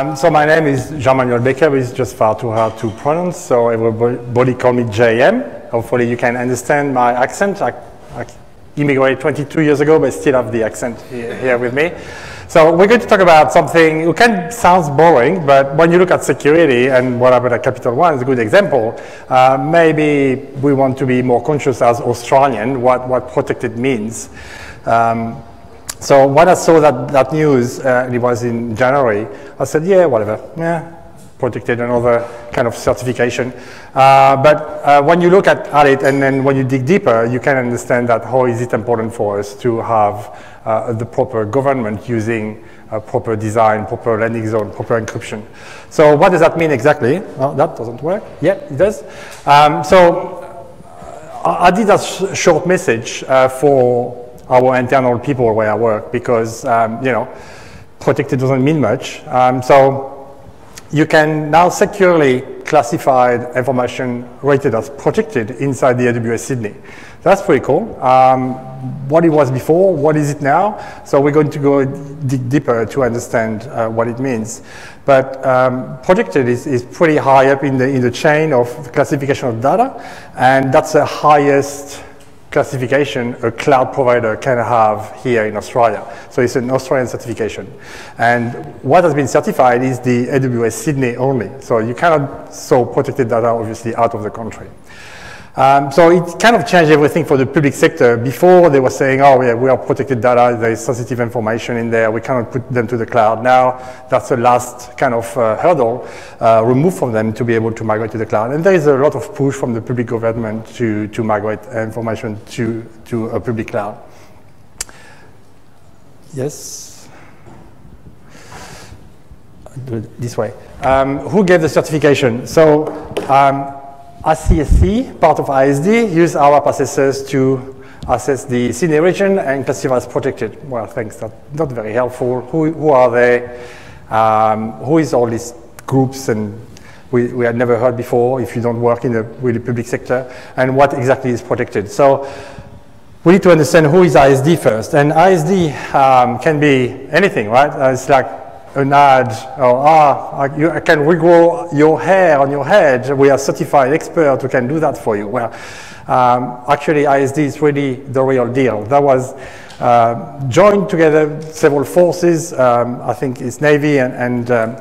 Um, so my name is Jean-Manuel Becker, it's just far too hard to pronounce, so everybody call me JM. Hopefully you can understand my accent. I, I immigrated 22 years ago, but still have the accent here, here with me. So we're going to talk about something, it can sound boring, but when you look at security and what happened at Capital One is a good example, uh, maybe we want to be more conscious as Australian what, what protected means. Um, so when I saw that, that news, uh, it was in January, I said, yeah, whatever, yeah, protected another kind of certification. Uh, but uh, when you look at, at it and then when you dig deeper, you can understand that how is it important for us to have uh, the proper government using proper design, proper landing zone, proper encryption. So what does that mean exactly? That doesn't work. Yeah, it does. Um, so I did a sh short message uh, for our internal people where I work because, um, you know, protected doesn't mean much. Um, so you can now securely classified information rated as protected inside the AWS Sydney. That's pretty cool. Um, what it was before, what is it now? So we're going to go dig deeper to understand uh, what it means. But um, protected is, is pretty high up in the, in the chain of classification of data, and that's the highest classification a cloud provider can have here in Australia. So it's an Australian certification. And what has been certified is the AWS Sydney only. So you cannot store protected data obviously out of the country. Um, so it kind of changed everything for the public sector. Before they were saying, oh yeah, we are protected data, there is sensitive information in there, we cannot put them to the cloud. Now that's the last kind of uh, hurdle uh, removed from them to be able to migrate to the cloud. And there is a lot of push from the public government to, to migrate information to, to a public cloud. Yes? This way. Um, who gave the certification? So um, ACSC, part of ASD, use IRAP assessors to assess the Sydney region and classify as protected. Well, thanks, that's not very helpful. Who, who are they? Um, who is all these groups and we, we had never heard before if you don't work in the really public sector and what exactly is protected. So we need to understand who is ASD first. And ASD um, can be anything, right? Uh, it's like an ad, or ah, you, I can regrow your hair on your head. We are certified experts who can do that for you. Well, um, actually, ASD is really the real deal. That was uh, joined together several forces. Um, I think it's Navy and, and, um,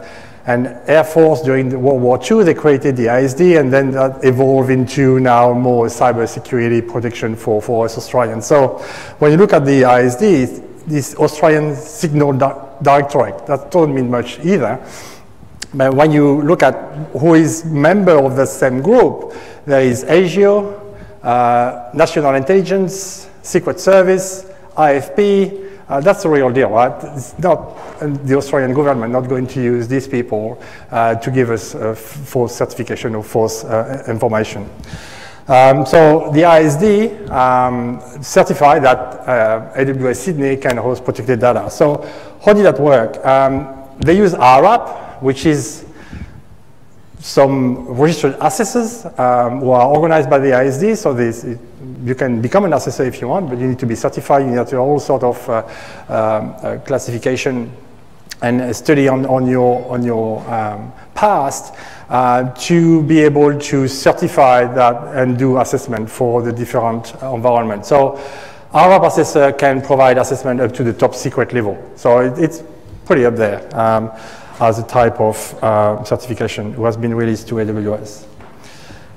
and Air Force during the World War II. They created the ASD, and then that evolved into now more cyber security protection for, for us Australians. So when you look at the ASD, this Australian signal directorate. That doesn't mean much either. But when you look at who is member of the same group, there is ASIO, uh, National Intelligence, Secret Service, AFP, uh, that's the real deal, right? It's not the Australian government not going to use these people uh, to give us false certification or false uh, information. Um, so the ASD um, certified that uh, AWS Sydney can host protected data. So how did that work? Um, they use IRAP, which is some registered assessors um, who are organized by the ASD. So this, you can become an assessor if you want, but you need to be certified. You need to all sort of uh, um, uh, classification and study on, on your, on your um, past uh, to be able to certify that and do assessment for the different environments. So IRAP assessor can provide assessment up to the top secret level. So it, it's pretty up there um, as a type of uh, certification who has been released to AWS.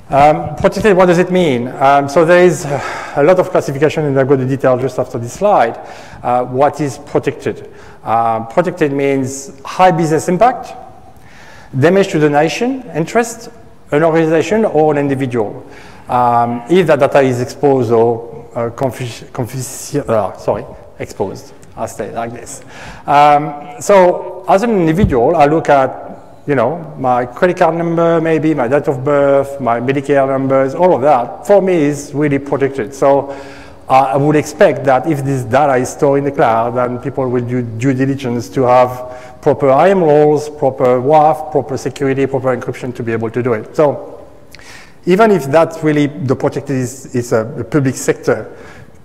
Um, protected, what does it mean? Um, so there is a lot of classification, and I'll go to detail just after this slide. Uh, what is protected? Uh, protected means high business impact, damage to the nation, interest, an organization, or an individual. Um, if that data is exposed or uh, uh, sorry, exposed. I'll say like this. Um, so as an individual, I look at you know, my credit card number, maybe my date of birth, my Medicare numbers, all of that, for me is really protected. So I would expect that if this data is stored in the cloud, then people will do due diligence to have proper IAM roles, proper WAF, proper security, proper encryption to be able to do it. So even if that's really the project is, is a, public sector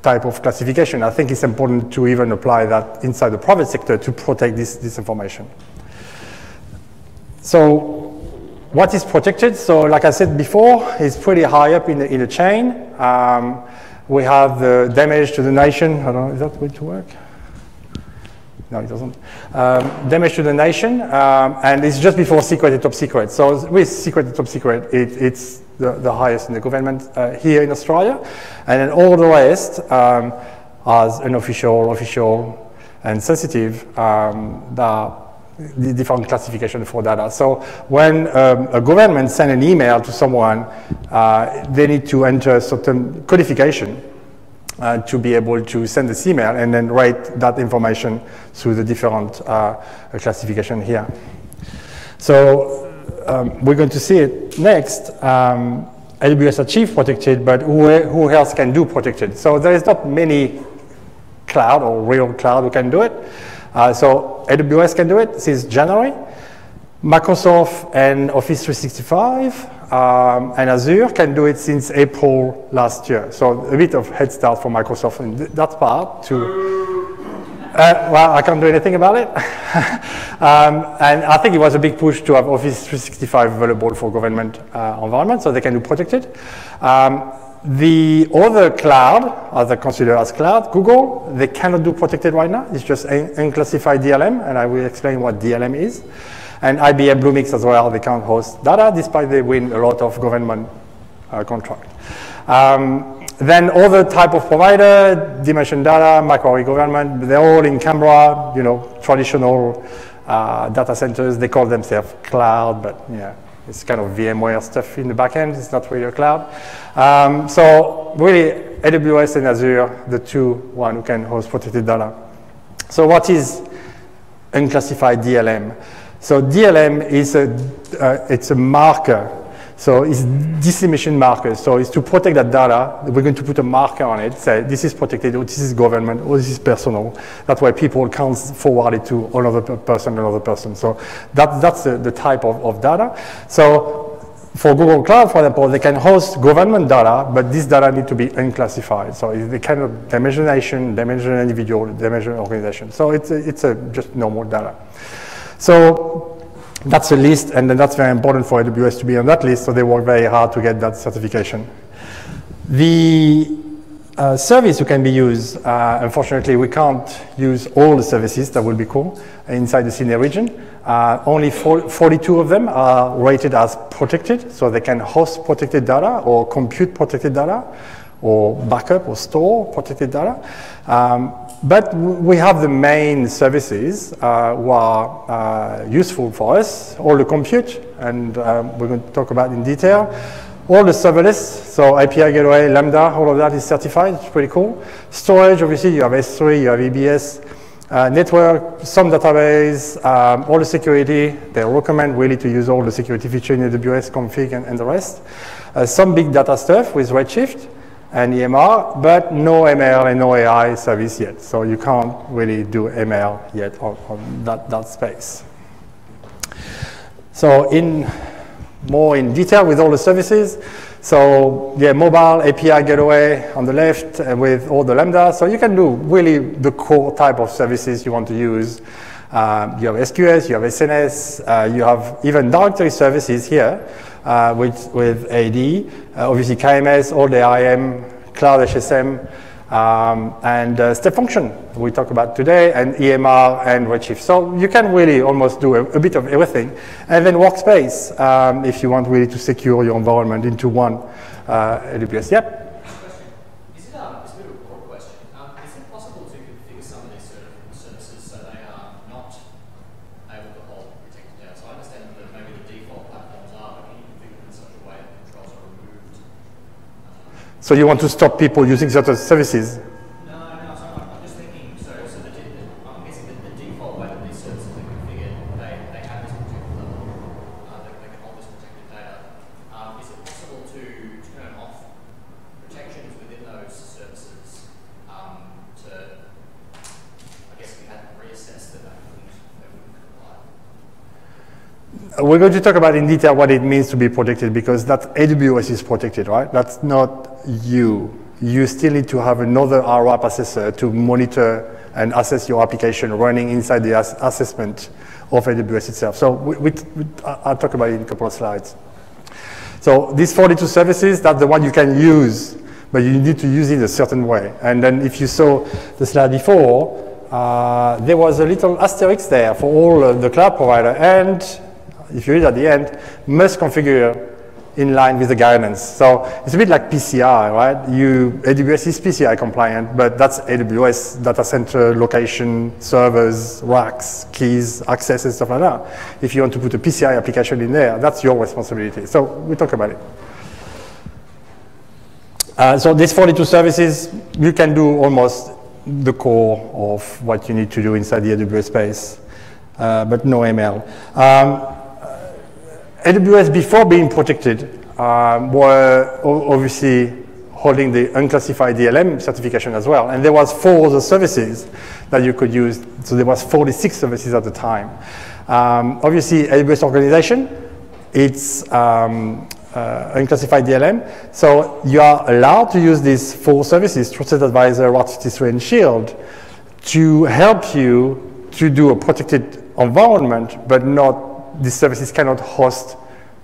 type of classification, I think it's important to even apply that inside the private sector to protect this, this information. So what is protected? So like I said before, it's pretty high up in the, in the chain. Um, we have the damage to the nation. I don't know, is that going to work? No, it doesn't. Um, damage to the nation, um, and it's just before secret and top secret. So with secret and top secret, it, it's the, the, highest in the government uh, here in Australia, and then all the rest um, as unofficial, official, and sensitive. Um, the different classification for data. So when um, a government sends an email to someone, uh, they need to enter a certain codification uh, to be able to send this email and then write that information through the different uh, classification here. So um, we're going to see it next. Um, AWS Achieve protected, but who, who else can do protected? So there is not many cloud or real cloud who can do it. Uh, so AWS can do it since January. Microsoft and Office 365 um, and Azure can do it since April last year. So a bit of head start for Microsoft in that part to, uh, well, I can't do anything about it. um, and I think it was a big push to have Office 365 available for government uh, environment so they can do protected. Um, the other cloud, as I consider as cloud, Google, they cannot do protected right now. It's just unclassified DLM, and I will explain what DLM is. And IBM Bluemix as well, they can't host data, despite they win a lot of government uh, contract. Um, then other type of provider, Dimension Data, Macquarie Government, they're all in Canberra, you know, traditional uh, data centers. They call themselves cloud, but yeah, it's kind of VMware stuff in the backend. It's not really a cloud. Um, so really, AWS and Azure, the two one who can host protected data. So what is unclassified DLM? So DLM is a, uh, it's a marker. So it's dissemination marker. So it's to protect that data. We're going to put a marker on it, say this is protected, or this is government, or this is personal. That's why people can't forward it to another person, another person. So that, that's the, the type of, of data. So for Google Cloud, for example, they can host government data, but this data need to be unclassified. So they cannot damage a nation, damage an individual, dimension an organization. So it's a, it's a just normal data. So that's a list, and then that's very important for AWS to be on that list, so they work very hard to get that certification. The uh, service can be used, uh, unfortunately, we can't use all the services, that would be cool, inside the CNA region. Uh, only 42 of them are rated as protected, so they can host protected data or compute protected data or backup or store protected data. Um, but we have the main services uh, who are uh, useful for us, all the compute, and um, we're going to talk about in detail. All the serverless, so API Gateway, Lambda, all of that is certified, it's pretty cool. Storage, obviously, you have S3, you have EBS. Uh, network, some database, um, all the security, they recommend really to use all the security feature in AWS config and, and the rest. Uh, some big data stuff with Redshift and EMR, but no ML and no AI service yet. So you can't really do ML yet on, on that, that space. So in more in detail with all the services. So yeah, mobile API gateway on the left uh, with all the Lambda. So you can do really the core type of services you want to use. Um, you have SQS, you have SNS, uh, you have even directory services here uh, with, with AD, uh, obviously KMS, all the IAM, Cloud HSM, um, and uh, step function we talk about today, and EMR and Redshift. So you can really almost do a, a bit of everything. And then Workspace, um, if you want really to secure your environment into one uh, AWS. Yep. So you want to stop people using certain services? No, no, I'm just thinking, so, so the, I'm guessing that the default way that these services are configured, they, they have this protected level, uh, they, they can hold this protected data. Um, is it possible to turn off protections within those services um, to, I guess we had reassessed that that wouldn't, that wouldn't comply? We're going to talk about in detail what it means to be protected because that AWS is protected, right? That's not you. You still need to have another IRAP assessor to monitor and assess your application running inside the ass assessment of AWS itself. So we, we, we, I'll talk about it in a couple of slides. So these 42 services, that's the one you can use, but you need to use it a certain way. And then if you saw the slide before, uh, there was a little asterisk there for all uh, the cloud provider, and if you read at the end, must configure in line with the guidance. So it's a bit like PCI, right? You, AWS is PCI compliant, but that's AWS data center, location, servers, racks, keys, access, and stuff like that. If you want to put a PCI application in there, that's your responsibility. So we talk about it. Uh, so these 42 services, you can do almost the core of what you need to do inside the AWS space, uh, but no ML. Um, AWS, before being protected, um, were obviously holding the unclassified DLM certification as well. And there was four other services that you could use. So there was 46 services at the time. Um, obviously, AWS organization, it's um, uh, unclassified DLM. So you are allowed to use these four services, Trusted Advisor, Route 53, and Shield, to help you to do a protected environment, but not, these services cannot host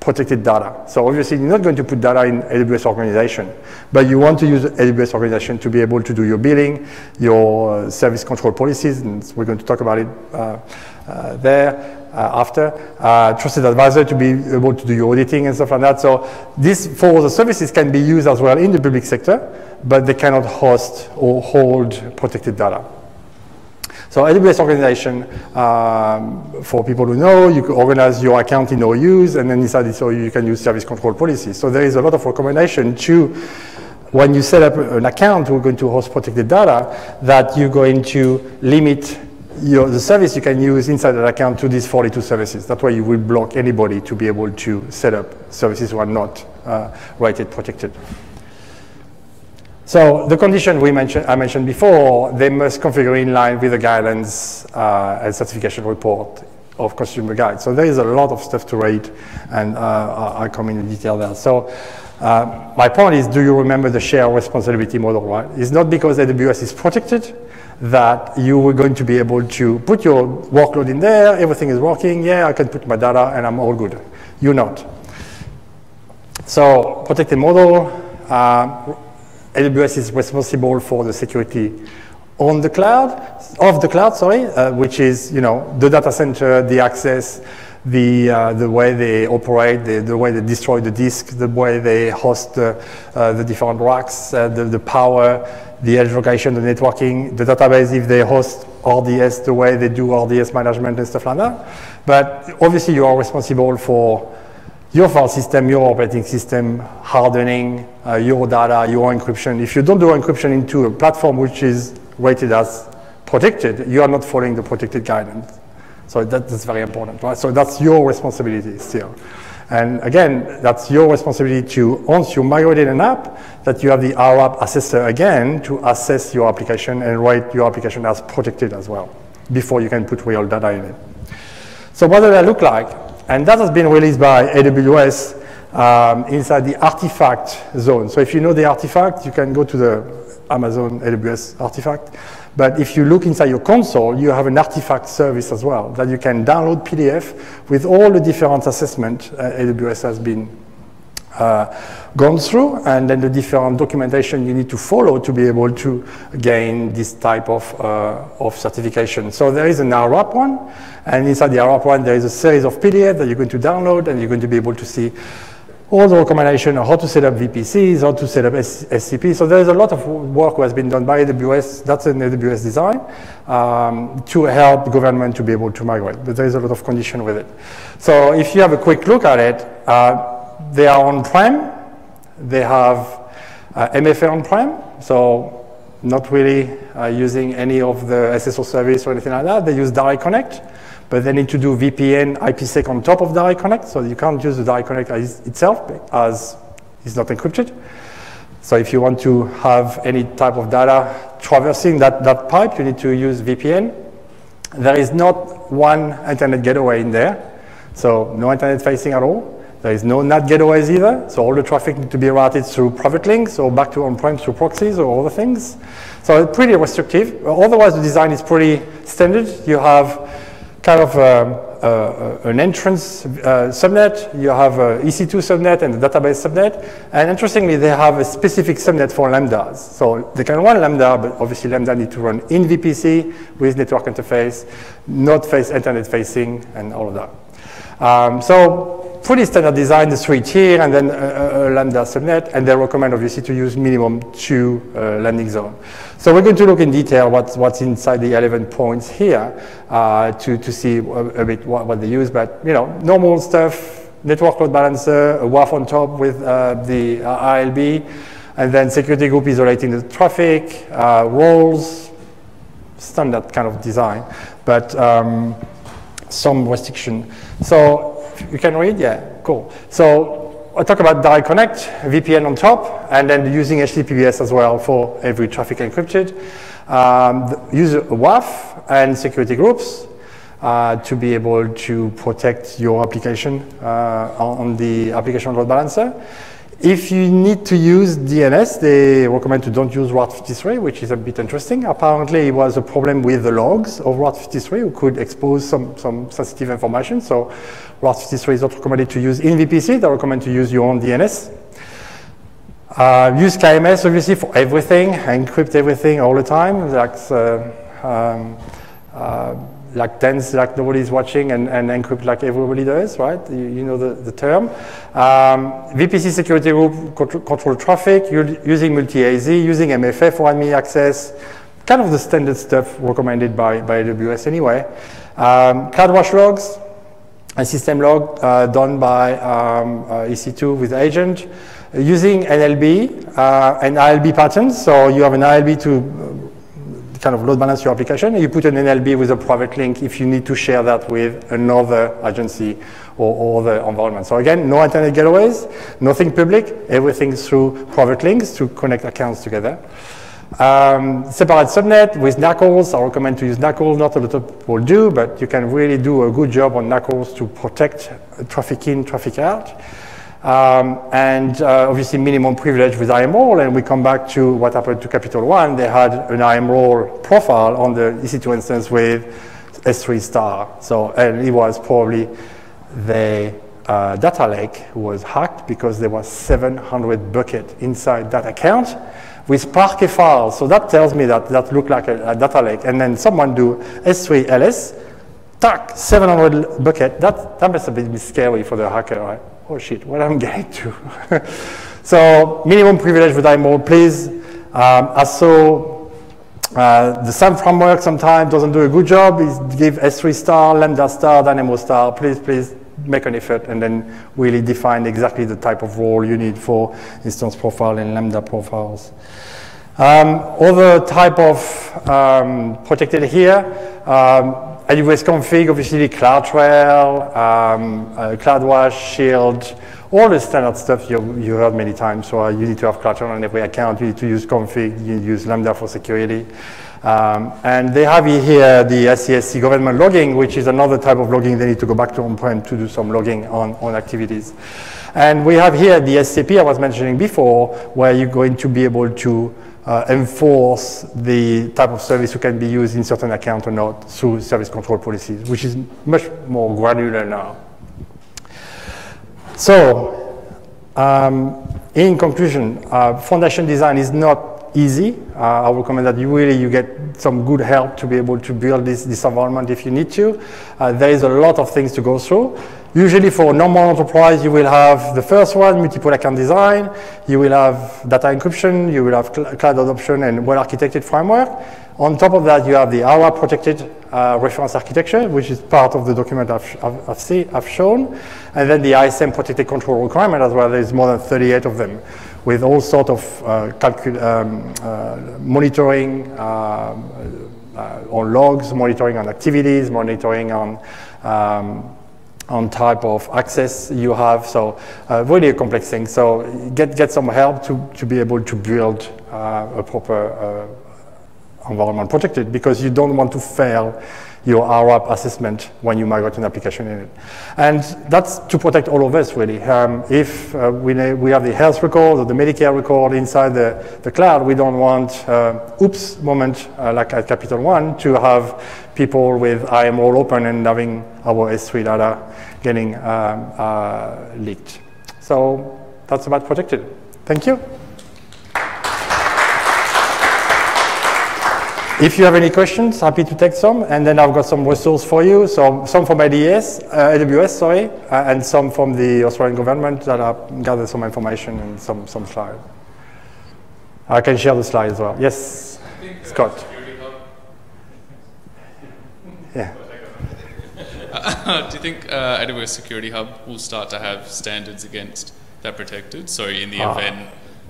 protected data. So obviously you're not going to put data in AWS organization, but you want to use AWS organization to be able to do your billing, your uh, service control policies, and we're going to talk about it uh, uh, there. Uh, after, uh, trusted advisor to be able to do your auditing and stuff like that. So these four other services can be used as well in the public sector, but they cannot host or hold protected data. So AWS organization, um, for people who know, you can organize your account in OUs, and then inside this OU you can use service control policies. So there is a lot of recommendation to, when you set up an account who are going to host protected data, that you're going to limit your, the service you can use inside that account to these 42 services. That way you will block anybody to be able to set up services who are not uh, rated protected. So the condition we mentioned, I mentioned before, they must configure in line with the guidelines uh, and certification report of consumer guide. So there is a lot of stuff to read, and uh, I'll come into detail there. So uh, my point is, do you remember the share responsibility model, right? It's not because AWS is protected that you are going to be able to put your workload in there, everything is working, yeah, I can put my data and I'm all good. You're not. So protected model, uh, AWS is responsible for the security on the cloud, of the cloud, sorry, uh, which is, you know, the data center, the access, the, uh, the way they operate, the, the way they destroy the disk, the way they host the, uh, the different racks, uh, the, the power, the edge location, the networking, the database, if they host RDS, the way they do RDS management and stuff like that. But obviously you are responsible for your file system, your operating system, hardening, uh, your data, your encryption. If you don't do encryption into a platform which is rated as protected, you are not following the protected guidance. So that's very important, right? So that's your responsibility still. And again, that's your responsibility to, once you migrated an app, that you have the IRAP assessor again to assess your application and rate your application as protected as well, before you can put real data in it. So what does that look like? And that has been released by AWS um, inside the artifact zone. So if you know the artifact, you can go to the Amazon AWS artifact. But if you look inside your console, you have an artifact service as well that you can download PDF with all the different assessment uh, AWS has been gone through and then the different documentation you need to follow to be able to gain this type of, uh, of certification. So there is an IRAP one and inside the IRAP one there is a series of PDF that you're going to download and you're going to be able to see all the recommendation on how to set up VPCs, how to set up SCP. So there's a lot of work that has been done by AWS, that's an AWS design, um, to help government to be able to migrate. But there is a lot of condition with it. So if you have a quick look at it, uh, they are on-prem, they have uh, MFA on-prem, so not really uh, using any of the SSO service or anything like that. They use Direct Connect but they need to do VPN IPsec on top of Direct Connect, so you can't use the Direct Connect itself as it's not encrypted. So if you want to have any type of data traversing that, that pipe, you need to use VPN. There is not one internet gateway in there, so no internet facing at all. There is no NAT gateways either, so all the traffic needs to be routed through private links or back to on-prem through proxies or other things. So it's pretty restrictive. Otherwise, the design is pretty standard. You have kind of um, uh, an entrance uh, subnet, you have a EC2 subnet and a database subnet, and interestingly, they have a specific subnet for lambdas. So they can run lambda, but obviously lambda need to run in VPC with network interface, not face internet facing, and all of that. Um, so pretty standard design, the three tier, and then a, a, lambda subnet, and they recommend obviously to use minimum two uh, landing zone. So we're going to look in detail what's, what's inside the 11 points here uh, to, to see a, a bit what, what, they use, but you know, normal stuff, network load balancer, a WAF on top with uh, the uh, ALB, and then security group isolating the traffic, uh, roles, standard kind of design, but um, some restriction. So you can read, yeah, cool. So I talk about direct connect, VPN on top, and then using HTTPS as well for every traffic encrypted. Um, use WAF and security groups uh, to be able to protect your application uh, on the application load balancer. If you need to use DNS, they recommend to don't use Route 53, which is a bit interesting. Apparently, it was a problem with the logs of Route 53 who could expose some, some sensitive information. So Route 53 is not recommended to use in VPC. They recommend to use your own DNS. Uh, use KMS, obviously, for everything, encrypt everything all the time. Like, uh, um, uh, like dance like nobody's watching and, and encrypt like everybody does, right? You, you know the, the term. Um, VPC security group control, control traffic, using multi-AZ, using MFA for admin access, kind of the standard stuff recommended by, by AWS anyway. Um, CloudWatch logs, a system log uh, done by um, uh, EC2 with agent, using NLB uh, and ALB patterns. So you have an ALB to kind of load balance your application, you put an NLB with a private link if you need to share that with another agency or, or other environment. So again, no internet gateways, nothing public, everything through private links to connect accounts together. Um, separate subnet with NACLs. I recommend to use NACLs. Not a lot of people do, but you can really do a good job on NACLs to protect traffic in, traffic out. Um, and uh, obviously minimum privilege with IAM role, and we come back to what happened to Capital One. They had an IAM role profile on the EC2 instance with S3 star. So, and it was probably the uh, data lake was hacked because there was 700 bucket inside that account with Parquet files. So that tells me that that looked like a, a data lake. And then someone do S3 LS, tack, 700 bucket. That, that must have been scary for the hacker, right? Oh shit, what I'm getting to. so minimum privilege with IMO, please. Um, also, uh, the SAM framework sometimes doesn't do a good job. Is give S3 star, Lambda star, Dynamo star. Please, please make an effort and then really define exactly the type of role you need for instance profile and Lambda profiles. Um, other type of um, protected here, um, AWS config, obviously CloudTrail, um, uh, CloudWatch, Shield, all the standard stuff you, you heard many times. So uh, you need to have CloudTrail on every account. You need to use config. You use Lambda for security. Um, and they have here the ACSC government logging, which is another type of logging. They need to go back to on-prem to do some logging on, on activities. And we have here the SCP I was mentioning before, where you're going to be able to uh, enforce the type of service who can be used in certain account or not through service control policies, which is much more granular now. So, um, in conclusion, uh, foundation design is not easy. Uh, I recommend that you really you get some good help to be able to build this, this environment if you need to. Uh, there is a lot of things to go through. Usually for normal enterprise, you will have the first one, multiple account design. You will have data encryption. You will have cl cloud adoption and well-architected framework. On top of that, you have the ARA protected uh, reference architecture, which is part of the document I've, I've, see, I've, shown. And then the ISM protected control requirement as well. There's more than 38 of them with all sort of uh, um, uh, monitoring um, uh, on logs, monitoring on activities, monitoring on um, on type of access you have. So uh, really a complex thing. So get, get some help to, to be able to build uh, a proper uh, environment protected because you don't want to fail your IRAP assessment when you migrate an application in it. And that's to protect all of us, really. Um, if uh, we, we have the health record or the Medicare record inside the, the cloud, we don't want uh, oops moment uh, like at Capital One to have people with IAM all open and having our S3 data getting um, uh, leaked. So that's about protected. Thank you. If you have any questions, happy to take some. And then I've got some resources for you. So some from ADS, uh, AWS, sorry, uh, and some from the Australian government that have gathered some information and some, some slides. I can share the slide as well. Yes, think, Scott. yeah. Do you think uh, AWS Security Hub will start to have standards against that protected? So in the ah. event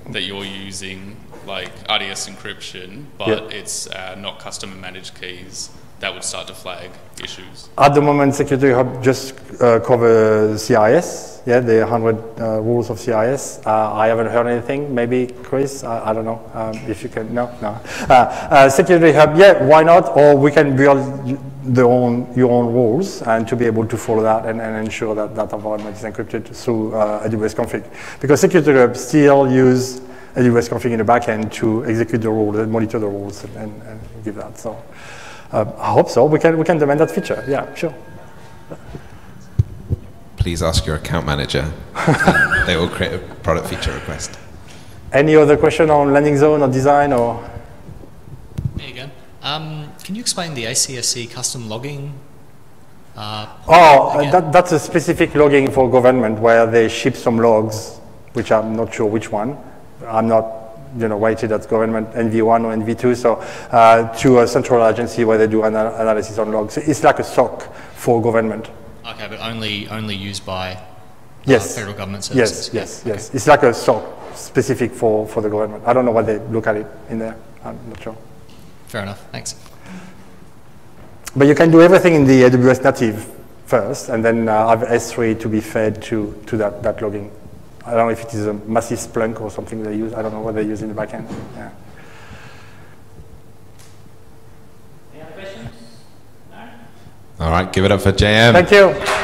that you're using like RDS encryption, but yep. it's uh, not custom managed keys, that would start to flag issues. At the moment, Security Hub just uh, covers CIS, yeah, the 100 uh, rules of CIS. Uh, I haven't heard anything. Maybe Chris, I, I don't know um, if you can. No, no. Uh, uh, Security Hub, yeah, why not? Or we can build the own, your own rules and to be able to follow that and, and ensure that that environment is encrypted through uh, AWS config. Because Security Hub still use AWS config in the backend to execute the rules and monitor the rules and, and, and give that. So uh, I hope so. We can, we can demand that feature. Yeah, sure. Please ask your account manager. they will create a product feature request. Any other question on landing zone or design or? There you go. Um, can you explain the ACSC custom logging? Uh, oh, that, that's a specific logging for government where they ship some logs, which I'm not sure which one. I'm not you know, weighted as government NV1 or NV2, so uh, to a central agency where they do an analysis on logs. It's like a SOC for government. Okay, but only only used by yes. Uh, federal government services? Yes, yes, yes. Okay. It's like a SOC specific for, for the government. I don't know what they look at it in there. I'm not sure. Fair enough, thanks. But you can do everything in the AWS native first, and then uh, have S3 to be fed to, to that, that logging. I don't know if it is a massive Splunk or something they use. I don't know what they use in the backend. Yeah. Any other questions? No? All right, give it up for JM. Thank you.